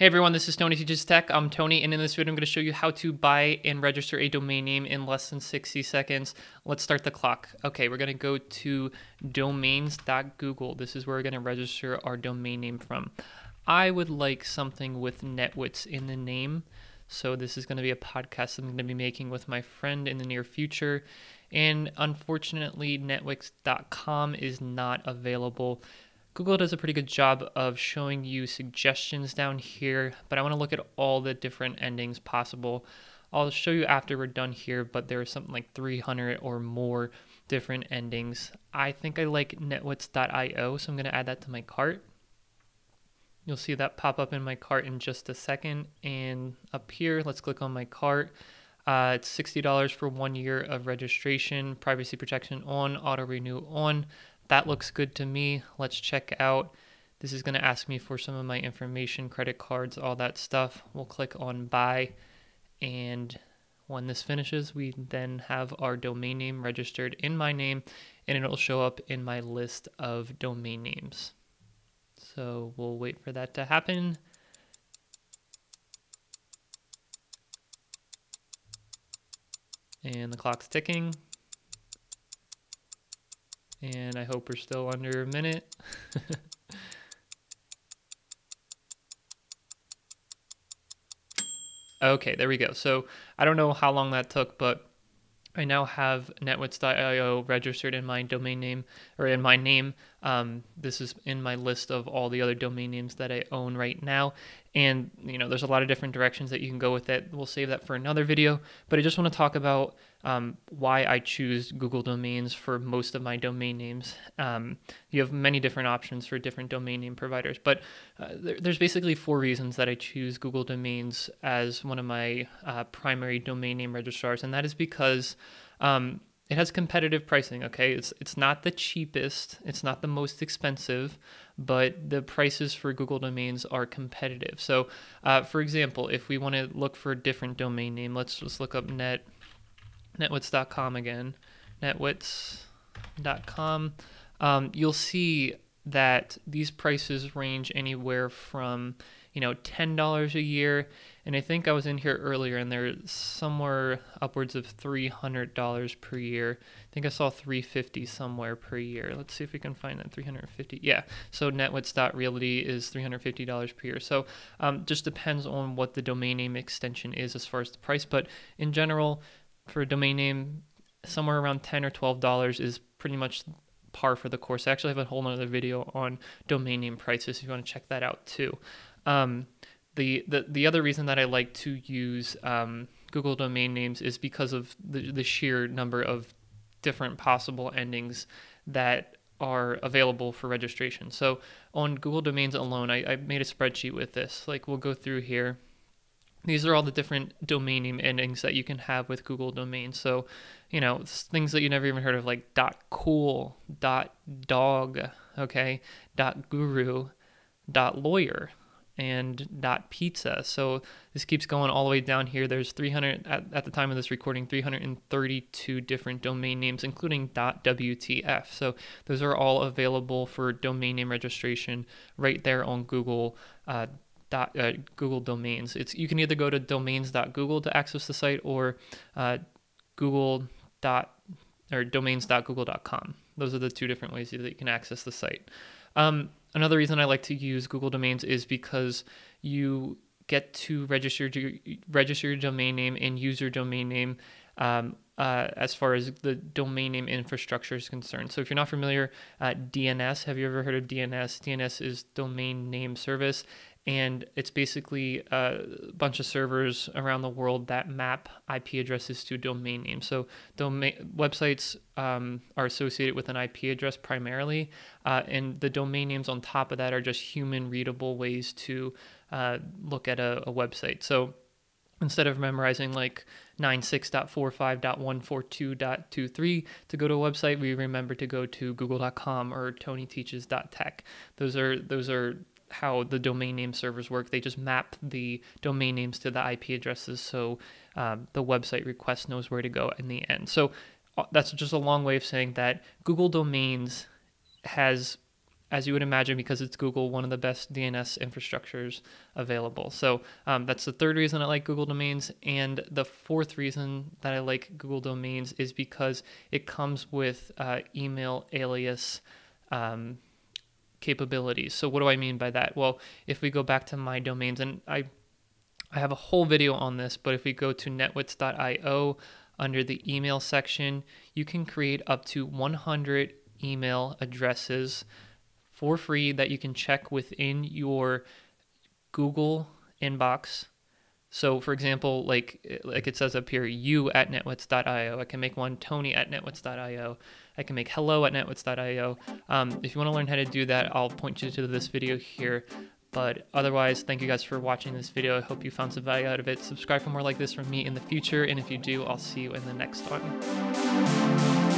Hey everyone, this is Tony Teaches Tech. I'm Tony, and in this video, I'm going to show you how to buy and register a domain name in less than 60 seconds. Let's start the clock. Okay, we're going to go to domains.google. This is where we're going to register our domain name from. I would like something with Netwits in the name. So this is going to be a podcast I'm going to be making with my friend in the near future. And unfortunately, netwits.com is not available. Google does a pretty good job of showing you suggestions down here, but I want to look at all the different endings possible. I'll show you after we're done here, but there are something like 300 or more different endings. I think I like netwits.io, so I'm going to add that to my cart. You'll see that pop up in my cart in just a second. And up here, let's click on my cart. Uh, it's $60 for one year of registration, privacy protection on, auto renew on that looks good to me. Let's check out. This is going to ask me for some of my information, credit cards, all that stuff. We'll click on buy. And when this finishes, we then have our domain name registered in my name and it'll show up in my list of domain names. So we'll wait for that to happen. And the clock's ticking and I hope we're still under a minute. okay, there we go. So I don't know how long that took, but I now have netwits.io registered in my domain name or in my name. Um, this is in my list of all the other domain names that I own right now. And, you know, there's a lot of different directions that you can go with it. We'll save that for another video. But I just want to talk about um, why I choose Google domains for most of my domain names. Um, you have many different options for different domain name providers. But uh, there, there's basically four reasons that I choose Google domains as one of my uh, primary domain name registrars. And that is because um, it has competitive pricing. Okay, it's it's not the cheapest, it's not the most expensive, but the prices for Google domains are competitive. So, uh, for example, if we want to look for a different domain name, let's just look up net netwits.com again, netwits.com. Um, you'll see that these prices range anywhere from you know $10 a year. And i think i was in here earlier and they're somewhere upwards of $300 per year. I think i saw 350 somewhere per year. Let's see if we can find that 350 yeah. So netwits.realty is $350 per year. So um, just depends on what the domain name extension is as far as the price but in general for a domain name somewhere around 10 or 12 dollars is pretty much par for the course. I actually have a whole other video on domain name prices if you want to check that out too. Um, the, the the other reason that I like to use um, Google domain names is because of the, the sheer number of different possible endings that are available for registration. So on Google domains alone, I, I made a spreadsheet with this. Like we'll go through here these are all the different domain name endings that you can have with Google domains. So, you know, things that you never even heard of like .cool, .dog, okay, .guru, .lawyer, and dot .pizza. So this keeps going all the way down here. There's 300 at, at the time of this recording, 332 different domain names, including dot .wtf. So those are all available for domain name registration right there on Google. Uh, dot, uh, Google domains. It's you can either go to domains.google to access the site or uh, Google dot or domains.google.com. Those are the two different ways that you can access the site. Um, another reason I like to use Google domains is because you get to register your, register your domain name and use your domain name um, uh, as far as the domain name infrastructure is concerned. So if you're not familiar, uh, DNS, have you ever heard of DNS? DNS is domain name service and it's basically a bunch of servers around the world that map IP addresses to domain names. So domain websites um, are associated with an IP address primarily, uh, and the domain names on top of that are just human readable ways to uh, look at a, a website. So instead of memorizing like 96.45.142.23 to go to a website we remember to go to google.com or tonyteaches.tech those are those are how the domain name servers work. They just map the domain names to the IP addresses so um, the website request knows where to go in the end. So uh, that's just a long way of saying that Google Domains has as you would imagine, because it's Google, one of the best DNS infrastructures available. So um, that's the third reason I like Google Domains. And the fourth reason that I like Google Domains is because it comes with uh, email alias. Um, capabilities. So what do I mean by that? Well, if we go back to my domains, and I I have a whole video on this, but if we go to netwits.io under the email section, you can create up to 100 email addresses for free that you can check within your Google inbox. So, for example, like like it says up here, you at netwits.io. I can make one Tony at netwits.io. I can make hello at netwits.io. Um, if you want to learn how to do that, I'll point you to this video here. But otherwise, thank you guys for watching this video. I hope you found some value out of it. Subscribe for more like this from me in the future. And if you do, I'll see you in the next one.